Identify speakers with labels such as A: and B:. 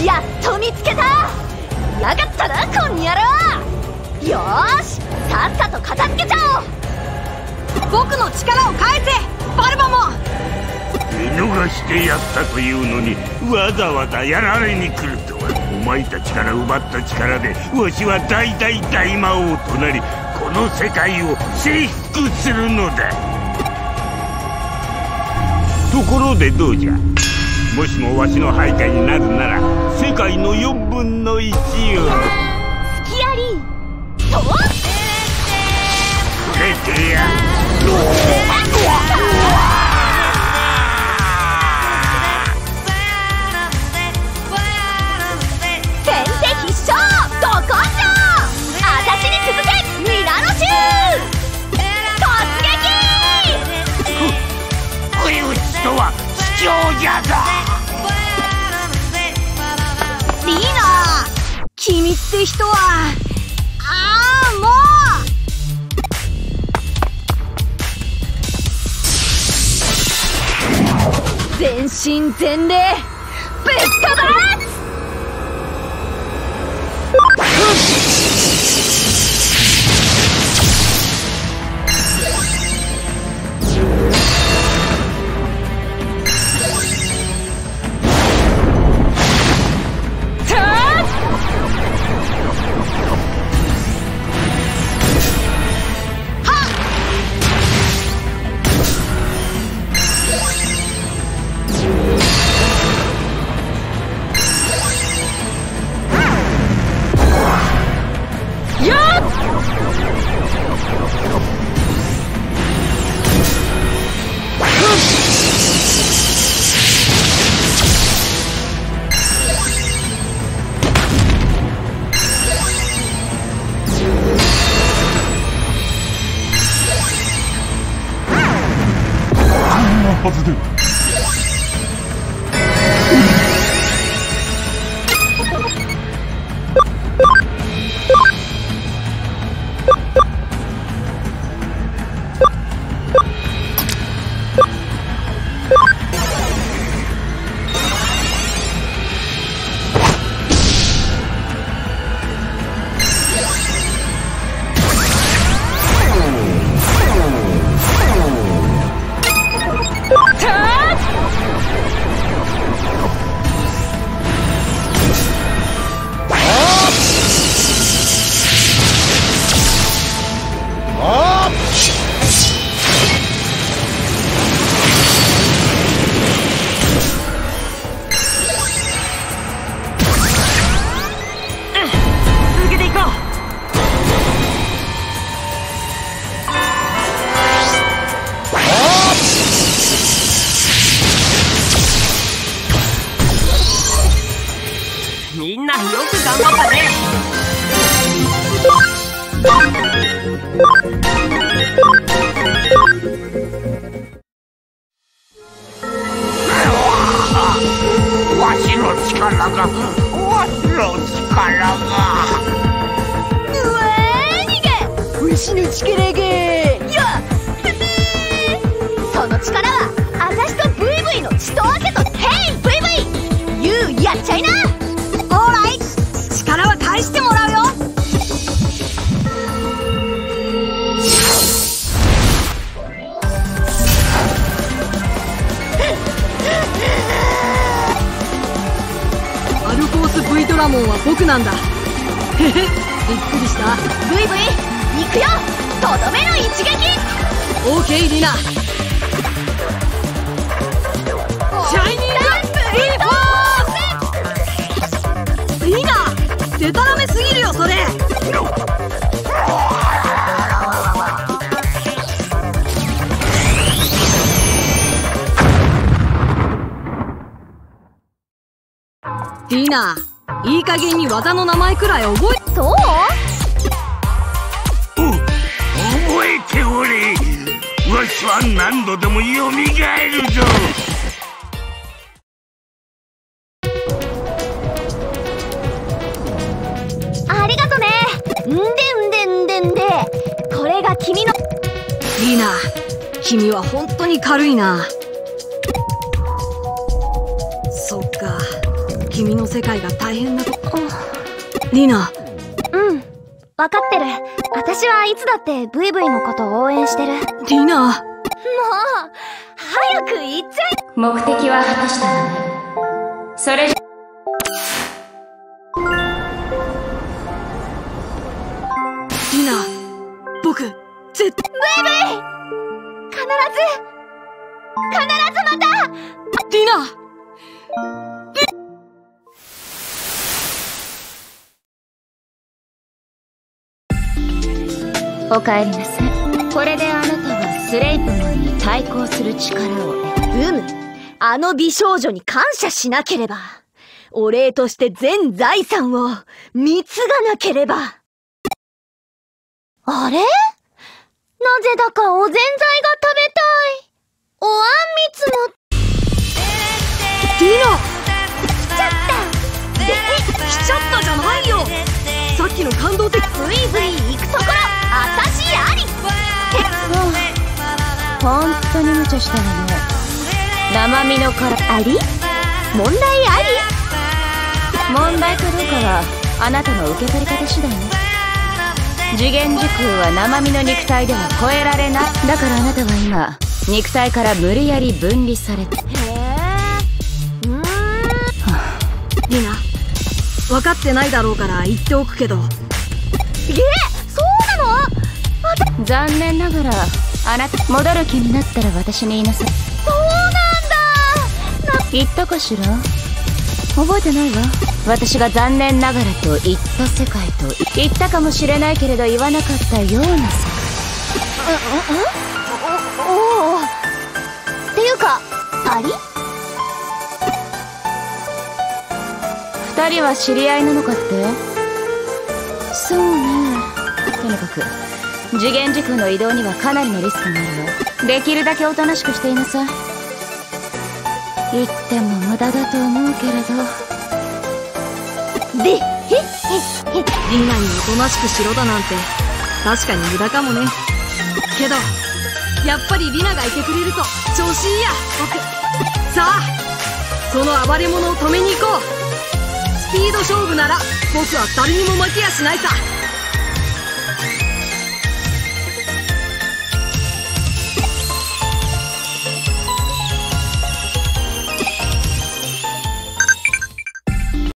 A: やっと見つけた。やがったなこんにゃろよしさっさと片付けちゃおう。
B: 僕の力を返せバルバモン
C: 見逃してやったというのにわざわざやられに来るとはお前たちから奪った力でわしは大大大魔王となりこの世界を征服するのだ。ところでどうじゃ？もしもわしの配下になるなら世界の4分の1を。
A: 隙あり。と
C: くれてや。
A: 先
C: 卑怯じゃぞ
B: リーナ君って人は。ああもう。全身全霊ぶっ飛ばす
D: はずで
A: 牛の力げやっその力はあたしとブイブイの血と分けとヘイブイブイやっちゃいな。
B: オーライ力は返してもらうよ。アルフォース V ドラモンは僕なんだ。へへびっくりした。
A: ブイブイ
B: オーケーリナ。シャイニング V フォースリナデタラメすぎるよそれ。リナいい加減に技の名前くらい覚え
A: そう？
C: 何度でもよみがえるぞ。
A: ありがとね。んでんでんでんで。これが君の。
B: リーナ君は本当に軽いな。そっか。君の世界が大変なと。リナ。
A: うん。分かってる。私はいつだってブイブイのことを応援してる。
B: リナ
A: 早く行っちゃい
E: 目的は果たしたのねそれじゃ
B: リナ僕絶
A: 必ず。必ず。また
B: リナ
E: お帰りなさい。これであなたはスレイプモンに対抗する力を
A: うむあの美少女に感謝しなければ。お礼として全財産を貢がなければ。あれ？なぜだかおぜんざいが食べたい。おあんみつも。
B: リナ
A: 来ちゃった
B: で来ちゃったじゃないよ。さっきの感動的
A: ブイブイ行くとこ
E: 本当に無茶したわね。生身の殻
A: あり？問題あ
E: 問題かどうかはあなたの受け取り方次第ね。次元時空は生身の肉体では超えられない。だからあなたは今肉体から無理やり分離されて
A: りへえ。うーん。
B: リナ分かってないだろうから言っておくけど。
A: えそうなの？
E: 残念ながらあなた戻る気になったら私に言いなさい。
A: そうなんだ。
E: 言ったかしら？覚えてないわ。私が残念ながらと言った世界と言ったかもしれないけれど言わなかったような世
A: おおっていうかあり
E: 界二人は知り合いなのかってそうねとにかく次元時空の移動にはかなりのリスクがあるわできるだけおとなしくしていなさい。言っても無駄だと思うけれど。
A: でへへへ
B: リナにおとなしくしろだなんて。確かに無駄かもね。けどやっぱりリナがいてくれると調子いいや僕。さあその暴れ者を止めに行こう。スピード勝負なら僕は誰にも負けやしないさ